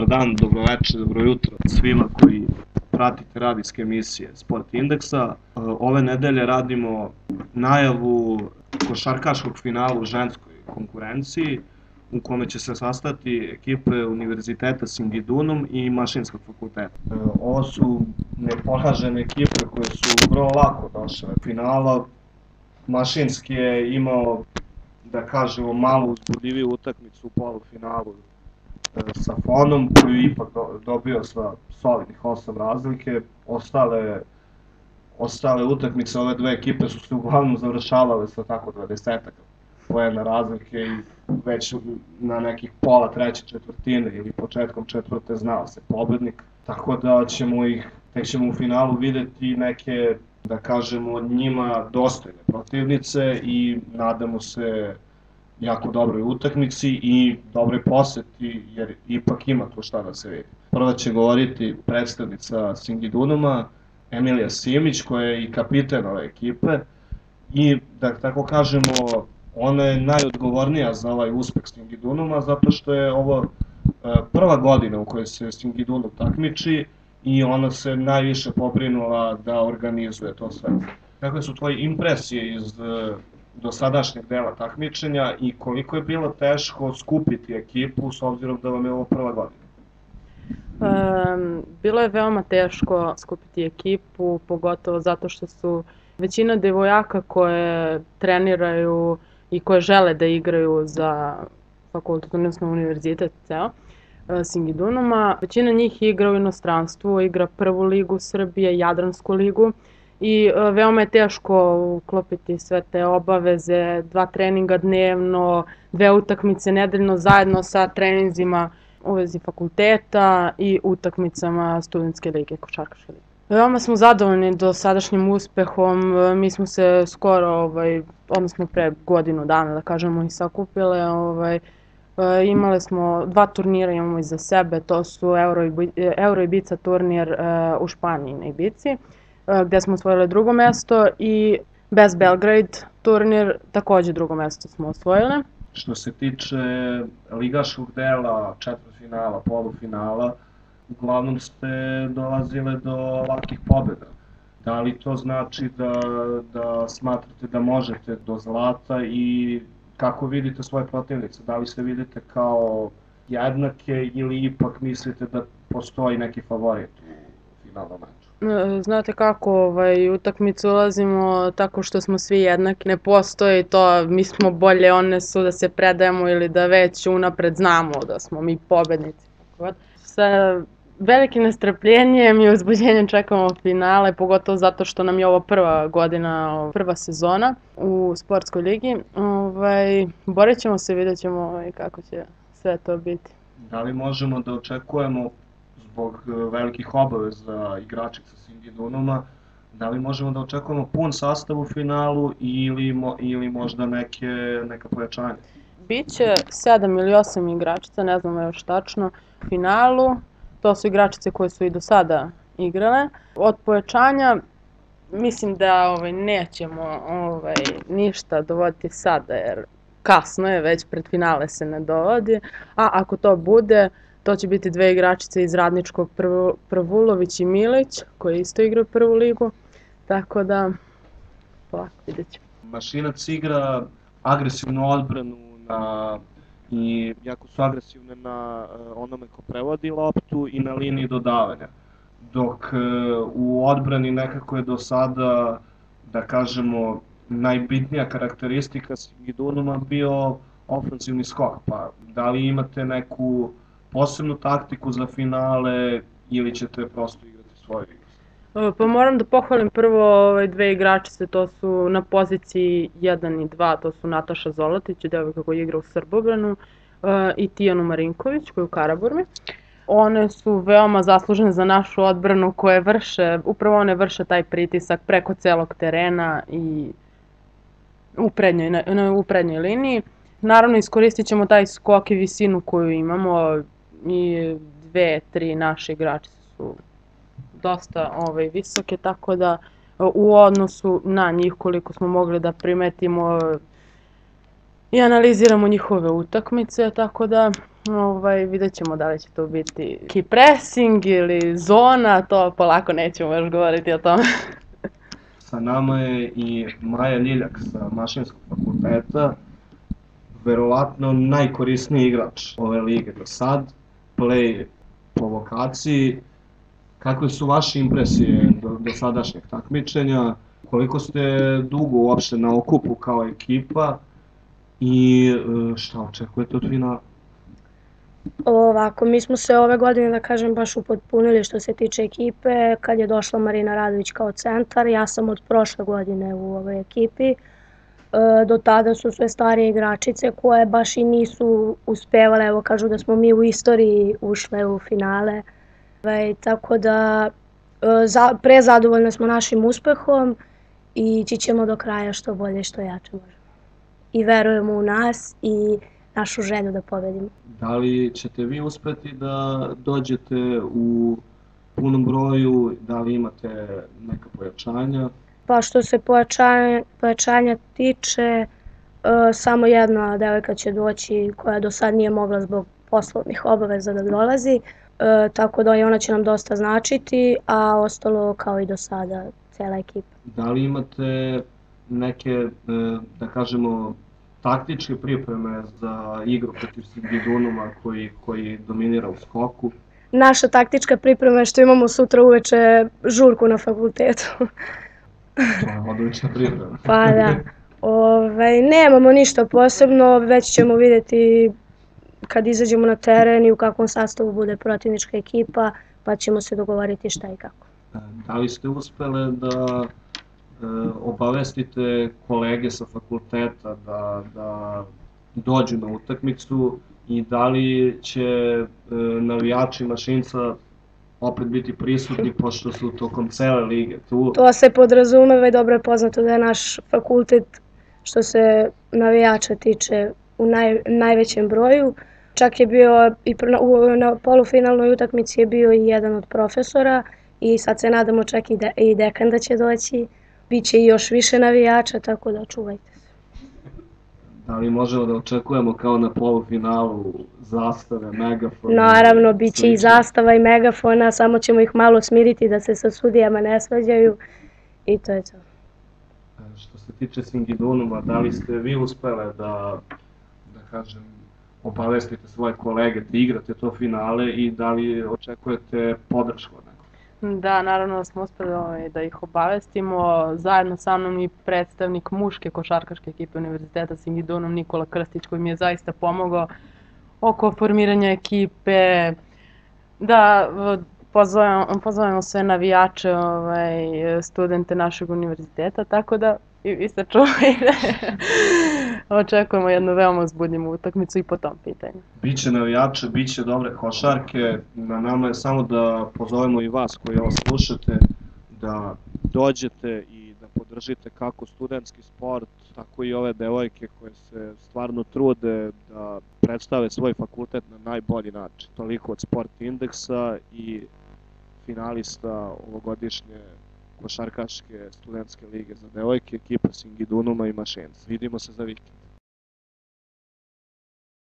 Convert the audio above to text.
Dobar dan, dobroveče, dobro jutro svima koji pratite radijske emisije Sport Indeksa. E, ove nedelje radimo najavu košarkaškog finala u ženskoj konkurenciji u kome će se sastati ekipe Univerziteta Singidunum i Mašinskog fakulteta. E, ovo su nepolažene ekipe koje su vrlo lako došle finala. Mašinski je imao, da kažemo, malu uzbudljiviju utakmicu u polufinalu sa Fonom koji je ipak dobio sa solidnih 8 razlike. Ostale, ostale utakmice ove dve ekipe su se uglavnom završavale sa tako 20 pojena razlike i već na nekih pola treće četvrtine ili početkom četvrte znao se pobednik. Tako da ćemo ih, tek ćemo u finalu videti neke, da kažemo, njima dostojne protivnice i nadamo se jako dobroj utakmici i dobroj poseti, jer ipak ima tu šta da se vidi. Prva će govoriti predstavnica Singidunuma, Emilija Simić, koja je i kapiten ove ekipe i, da tako kažemo, ona je najodgovornija za ovaj uspeh Singidunuma, zato što je ovo e, prva godina u kojoj se Singidunum takmiči i ona se najviše pobrinula da organizuje to sve. Kakve su tvoje impresije iz e, do sadašnjeg dela takmičenja i koliko je bilo teško skupiti ekipu s obzirom da vam je ovo prva godina? Um, bilo je veoma teško skupiti ekipu, pogotovo zato što su većina devojaka koje treniraju i koje žele da igraju za fakultet, odnosno univerzitet ceo, e, Singidunuma. Većina njih igra u inostranstvu, igra prvu ligu Srbije, Jadransku ligu i e, veoma je teško uklopiti sve te obaveze, dva treninga dnevno, dve utakmice nedeljno zajedno sa treninzima u vezi fakulteta i utakmicama studentske lige, košarkaške lige. Veoma smo zadovoljni do sadašnjim uspehom, mi smo se skoro, ovaj, odnosno pre godinu dana da kažemo i sakupile, ovaj, e, imali smo dva turnira imamo iza sebe, to su Euro Euro Ibiza turnir e, u Španiji na Ibici, gde smo osvojili drugo mesto i Best Belgrade turnir takođe drugo mesto smo osvojili. Što se tiče ligaškog dela, četvrtfinala, polufinala, uglavnom ste dolazile do lakih pobjeda. Da li to znači da, da smatrate da možete do zlata i kako vidite svoje protivnice? Da li se vidite kao jednake ili ipak mislite da postoji neki favorit finalnom meču? E, znate kako, ovaj, utakmicu ulazimo tako što smo svi jednaki. Ne postoji to, mi smo bolje, one su da se predajemo ili da već unapred znamo da smo mi pobednici. Sa velikim nestrpljenjem i uzbuđenjem čekamo finale, pogotovo zato što nam je ovo prva godina, prva sezona u sportskoj ligi. Ovaj, borit ćemo se, vidjet ćemo ovaj, kako će sve to biti. Da li možemo da očekujemo zbog e, velikih obaveza igračica Singidunuma, da li možemo da očekujemo pun sastav u finalu ili, mo, ili možda neke, neka pojačanja? Biće sedam ili osam igračica, ne znamo još tačno, u finalu. To su igračice koje su i do sada igrale. Od pojačanja mislim da ovaj, nećemo ovaj, ništa dovoditi sada, jer kasno je, već pred finale se ne dovodi, a ako to bude, To će biti dve igračice iz Radničkog, Prvulović i Milić, koji isto igraju prvu ligu. Tako da, polako vidjet ćemo. Mašinac igra agresivnu odbranu na i jako su agresivne na uh, onome ko prevodi loptu i na liniji dodavanja. Dok uh, u odbrani nekako je do sada, da kažemo, najbitnija karakteristika Sigidunuma bio ofensivni skok. Pa da li imate neku posebnu taktiku za finale ili ćete prosto igrati svoju igru? Pa moram da pohvalim prvo ove dve igračice, to su na poziciji 1 i 2, to su Nataša Zolatić, devojka koja igra u Srbobranu, e, i Tijanu Marinković koja je u Karaburmi. One su veoma zaslužene za našu odbranu koje vrše, upravo one vrše taj pritisak preko celog terena i u prednjoj, na, u prednjoj liniji. Naravno, iskoristit ćemo taj skok i visinu koju imamo i dve, tri naše igračice su dosta ovaj, visoke, tako da u odnosu na njih koliko smo mogli da primetimo i analiziramo njihove utakmice, tako da ovaj, vidjet ćemo da li će to biti key pressing ili zona, to polako nećemo još govoriti o tome. Sa nama je i Maja Ljiljak sa Mašinskog fakulteta, verovatno najkorisniji igrač ove lige do sad, play po lokaciji. Kakve su vaše impresije do, do sadašnjeg takmičenja? Koliko ste dugo uopšte na okupu kao ekipa i e, šta očekujete od finala? Ovako, mi smo se ove godine, da kažem, baš upotpunili što se tiče ekipe. Kad je došla Marina Radović kao centar, ja sam od prošle godine u ovoj ekipi. E, do tada su sve starije igračice koje baš i nisu uspevale, evo kažu da smo mi u istoriji ušle u finale. Ovaj, tako da e, za, prezadovoljne smo našim uspehom i ići ćemo do kraja što bolje što jače možemo. I verujemo u nas i našu želju da pobedimo. Da li ćete vi uspeti da dođete u punom broju, da li imate neka pojačanja? Pa što se pojačanja, pojačanja tiče, e, samo jedna devojka će doći koja do sad nije mogla zbog poslovnih obaveza da dolazi, e, tako da i ona će nam dosta značiti, a ostalo kao i do sada, cela ekipa. Da li imate neke, e, da kažemo, taktičke pripreme za igru protiv Sigidunuma koji, koji dominira u skoku? Naša taktička priprema je što imamo sutra uveče žurku na fakultetu. To je odlična priprema. pa da. Ove, nemamo ništa posebno, već ćemo videti kad izađemo na teren i u kakvom sastavu bude protivnička ekipa, pa ćemo se dogovoriti šta i kako. Da li ste uspele da e, obavestite kolege sa fakulteta da, da dođu na utakmicu i da li će e, navijači mašinca opet biti prisutni pošto su tokom cele lige tu. To se podrazumeva i dobro je poznato da je naš fakultet što se navijača tiče u naj, najvećem broju. Čak je bio i na, na polufinalnoj utakmici je bio i jedan od profesora i sad se nadamo čak i, de, i dekan da će doći. Biće i još više navijača, tako da čuvajte se. Da li možemo da očekujemo kao na polufinalu zastave, megafona? Naravno, bit će i zastava i megafona, samo ćemo ih malo smiriti da se sa sudijama ne svađaju i to je to. E, što se tiče Singidunuma, da li ste vi uspele da, da kažem, obavestite svoje kolege da igrate to finale i da li očekujete podršku od Da, naravno da smo uspeli ovaj, da ih obavestimo. Zajedno sa mnom i predstavnik muške košarkaške ekipe Univerziteta Singidunom Nikola Krstić koji mi je zaista pomogao oko formiranja ekipe, da pozovemo, pozovemo sve navijače, ovaj, studente našeg univerziteta, tako da i vi ste čuli očekujemo jednu veoma uzbudljivu utakmicu i po tom pitanju. Biće navijače, biće dobre košarke, na nama je samo da pozovemo i vas koji ovo slušate, da dođete i da podržite kako studentski sport, tako i ove devojke koje se stvarno trude da predstave svoj fakultet na najbolji način. Toliko od Sport Indeksa i finalista ovogodišnje košarkaške studentske lige za devojke, ekipa Singidunuma i Mašenca. Vidimo se za vikend.